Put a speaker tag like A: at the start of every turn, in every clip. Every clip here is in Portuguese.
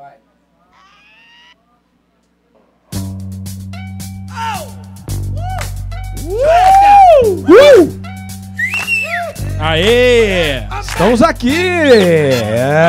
A: Uh!
B: Aê!
A: Estamos aqui! É.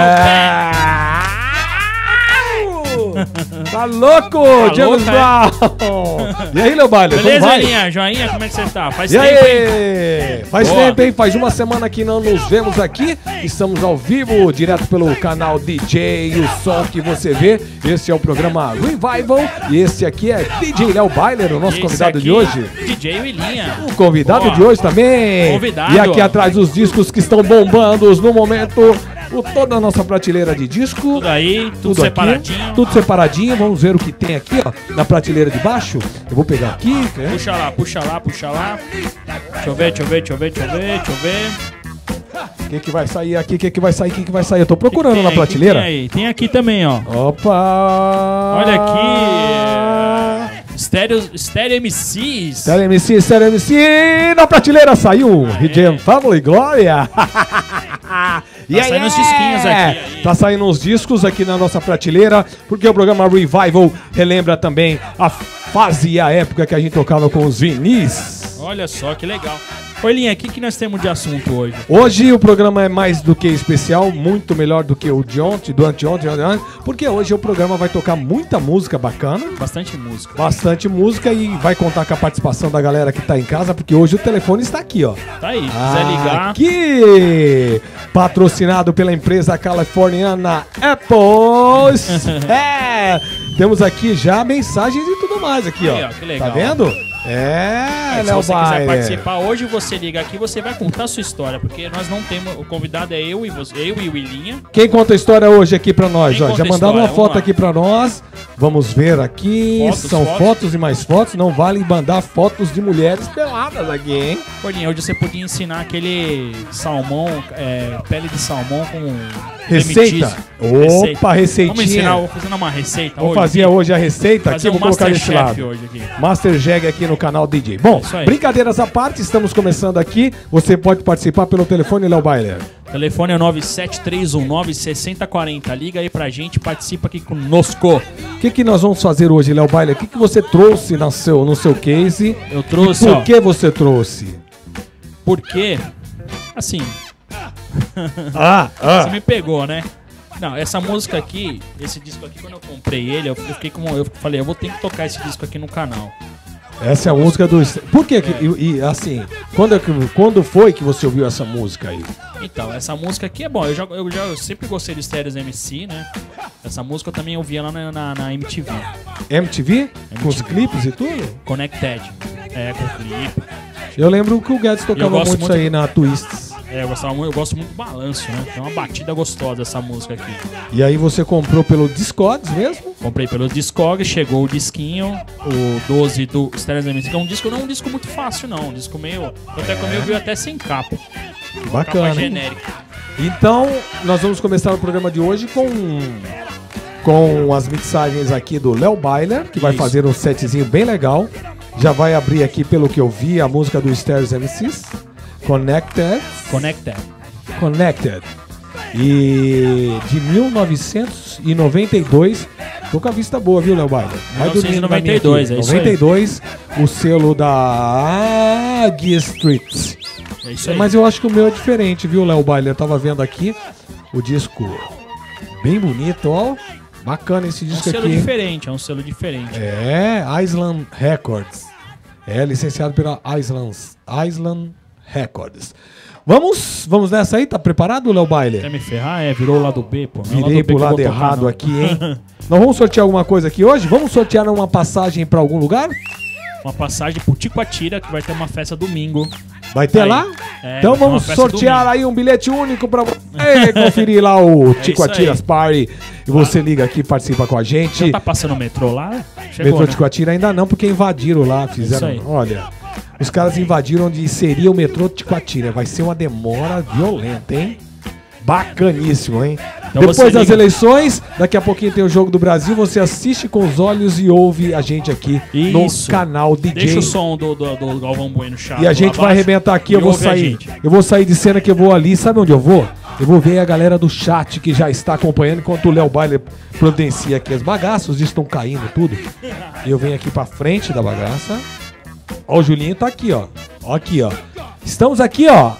A: Tá louco, James
B: louco,
A: Brown! E aí, Leobalho,
B: Beleza? Joinha? Joinha, como é que você tá? Faz
A: E
B: tempo, hein?
A: aí? Faz
B: Boa.
A: tempo, hein? Faz uma semana que não nos vemos aqui. Estamos ao vivo, direto pelo canal DJ, o som que você vê. Esse é o programa Revival. E esse aqui é DJ Léo Bailer, o nosso
B: Esse
A: convidado
B: aqui,
A: de hoje.
B: DJ Willinha.
A: O convidado
B: Boa.
A: de hoje também.
B: Convidado.
A: E aqui atrás os discos que estão bombando no momento. O, toda a nossa prateleira de disco.
B: Tudo aí, tudo,
A: Tudo aqui,
B: separadinho.
A: tudo separadinho. Vamos ver o que tem aqui, ó, na prateleira de baixo. Eu vou pegar aqui. né?
B: Puxa lá, puxa lá, puxa lá. Deixa eu ver, deixa eu ver, deixa eu ver, deixa eu ver, deixa eu ver.
A: O que, que vai sair aqui? O que, que vai sair? O que, que vai sair? Eu tô procurando
B: Tem
A: na
B: aí,
A: prateleira.
B: Tem, aí? tem aqui também, ó.
A: Opa!
B: Olha aqui. Stereo, Stereo MCs.
A: Stereo MC, Stereo MC, na prateleira saiu Redeem Family Glória.
B: Tá saindo uns disquinhos aqui, aí.
A: Tá saindo uns discos aqui na nossa prateleira, porque o programa Revival relembra também a fase e a época que a gente tocava com os vinis.
B: Olha só, que legal. Oi, Linha, o que, que nós temos de assunto hoje?
A: Hoje o programa é mais do que especial, muito melhor do que o de ontem, do anteontem, ontem, porque hoje o programa vai tocar muita música bacana.
B: Bastante música.
A: bastante música e vai contar com a participação da galera que tá em casa, porque hoje o telefone está aqui, ó.
B: Tá aí, se quiser ligar.
A: Aqui! Patrocinado pela empresa californiana Apple. é! Temos aqui já mensagens e tudo mais aqui,
B: Aí,
A: ó.
B: ó, que legal.
A: Tá vendo? É,
B: Aí, se
A: Léo
B: você quiser participar hoje, você liga aqui, você vai contar a sua história, porque nós não temos. O convidado é eu e você, eu e o Willinha.
A: Quem conta a história hoje aqui pra nós?
B: Quem
A: Ó, já mandaram uma foto aqui pra nós. Vamos ver aqui.
B: Fotos,
A: São
B: fotos.
A: fotos. e mais fotos. Não vale mandar fotos de mulheres peladas aqui, hein?
B: Willinha, hoje você podia ensinar aquele salmão, é, pele de salmão com.
A: Receita? Opa, receitinha.
B: Vamos ensinar, vou fazendo uma receita
A: Vou
B: hoje.
A: fazer
B: aqui.
A: hoje a receita
B: Fazer
A: aqui,
B: um
A: vou colocar desse
B: Masterchef
A: lado.
B: hoje aqui.
A: Master Jag aqui no canal DJ. Bom,
B: aí.
A: brincadeiras à parte, estamos começando aqui. Você pode participar pelo telefone, Léo Bailer.
B: Telefone é 973196040. Liga aí pra gente, participa aqui conosco.
A: O que, que nós vamos fazer hoje, Léo Bailer? O que, que você trouxe no seu, no seu case?
B: Eu trouxe,
A: Por
B: ó.
A: que você trouxe?
B: Porque, assim,
A: Ah,
B: você me pegou, né? Não, essa música aqui, esse disco aqui, quando eu comprei ele, eu eu fiquei como. Eu falei, eu vou ter que tocar esse disco aqui no canal.
A: Essa é a música do. Por que, que e, e, assim, quando, é quando foi que você ouviu essa música aí?
B: Então, essa música aqui é bom. Eu já, eu já eu sempre gostei de Stereos MC, né? Essa música eu também ouvia lá na, na, na MTV.
A: MTV? Com os clipes e tudo?
B: Connected. É, com clipe.
A: Eu lembro que o Guedes tocava
B: gosto
A: muito, isso
B: muito-
A: aí na Twists.
B: É, eu, gostava eu gosto muito do balanço, né? Tem uma batida gostosa essa música aqui.
A: E aí você comprou pelo Discogs mesmo?
B: Comprei pelo Discog, chegou o disquinho, o 12 do Stereos MC, que é um disco, não é um disco muito fácil, não. Um disco meio. Até que o meu veio até sem capa. Capa
A: Bacana. hein?
B: genérica.
A: Então, nós vamos começar o programa de hoje com com as mixagens aqui do Léo Bailer, que vai
B: Isso.
A: fazer um setzinho bem legal. Já vai abrir aqui, pelo que eu vi, a música do Stairs MCs, Connected.
B: Connected.
A: Connected. E de 1992. Tô com a vista boa, viu, Léo Bailer? Vai dormindo na minha aqui.
B: 1992, é isso aí.
A: 92, o selo da Águia Street.
B: É isso aí.
A: Mas eu acho que o meu é diferente, viu, Léo Bailer? Eu tava vendo aqui o disco bem bonito, ó. Bacana esse
B: é um
A: disco
B: selo
A: aqui.
B: diferente, é um selo diferente.
A: É, Island Records. É licenciado pela Island, Island Records. Vamos, vamos nessa aí? Tá preparado, Léo
B: Quer
A: Bailer?
B: me ferrar? É, virou o lado B, pô. Não é
A: Virei pro lado
B: tocar,
A: errado
B: não.
A: aqui, hein? Nós vamos sortear alguma coisa aqui hoje? Vamos sortear uma passagem pra algum lugar?
B: Uma passagem pro Ticoatira, que vai ter uma festa domingo.
A: Vai ter
B: Aí.
A: lá?
B: É,
A: então vamos sortear
B: domingo.
A: aí um bilhete único pra você conferir lá o Tico
B: É.
A: Party. E você liga aqui, participa com a gente.
B: Já tá passando o metrô lá? Chegou,
A: Metrô
B: né?
A: Ticoatira ainda não, porque invadiram lá, fizeram.
B: Isso aí.
A: Olha, os caras invadiram onde seria o metrô Ticoatira. Vai ser uma demora violenta, hein? Bacaníssimo, hein?
B: Então
A: Depois das
B: liga-
A: eleições, daqui a pouquinho tem o Jogo do Brasil. Você assiste com os olhos e ouve a gente aqui
B: Isso.
A: no canal DJ.
B: Deixa o som do, do, do Galvão Bueno chato
A: E a gente vai arrebentar aqui, eu vou sair. Eu vou sair de cena que eu vou ali, sabe onde eu vou? Eu vou ver a galera do chat que já está acompanhando enquanto o Léo Baile providencia aqui as bagaças. Estão caindo tudo. E eu venho aqui pra frente da bagaça. Ó, o Julinho tá aqui, ó. Ó aqui, ó. Estamos aqui, ó.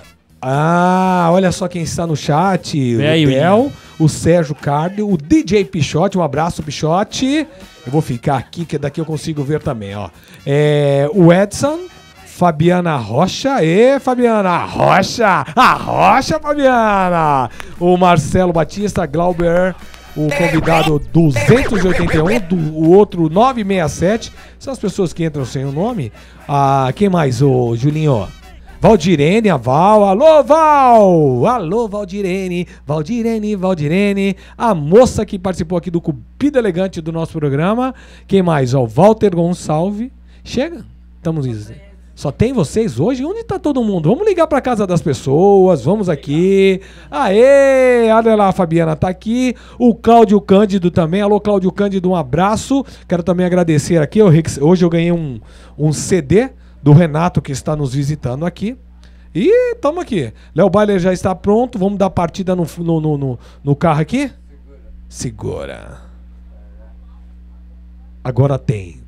A: Ah, olha só quem está no chat.
B: Vem
A: o
B: William.
A: o Sérgio Cardio, o DJ Pichote. Um abraço, Pichote. Eu vou ficar aqui, que daqui eu consigo ver também, ó. É, o Edson. Fabiana Rocha, e Fabiana Rocha, a Rocha Fabiana, o Marcelo Batista, Glauber, o convidado 281, do, o outro 967, são as pessoas que entram sem o nome. Ah, quem mais, ô Julinho? Valdirene, a Val, alô Val, alô Valdirene, Valdirene, Valdirene, a moça que participou aqui do Cupido Elegante do nosso programa. Quem mais? Ó, Walter Gonçalves. Chega, estamos só tem vocês hoje? Onde tá todo mundo? Vamos ligar pra casa das pessoas, vamos aqui. Aê! Olha lá, a Fabiana tá aqui. O Cláudio Cândido também. Alô, Cláudio Cândido, um abraço. Quero também agradecer aqui. Hoje eu ganhei um, um CD do Renato que está nos visitando aqui. E tamo aqui. Léo Bailer já está pronto. Vamos dar partida no, no, no, no- no carro aqui? Segura. Agora tem.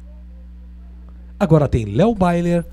A: Agora tem Léo Bailer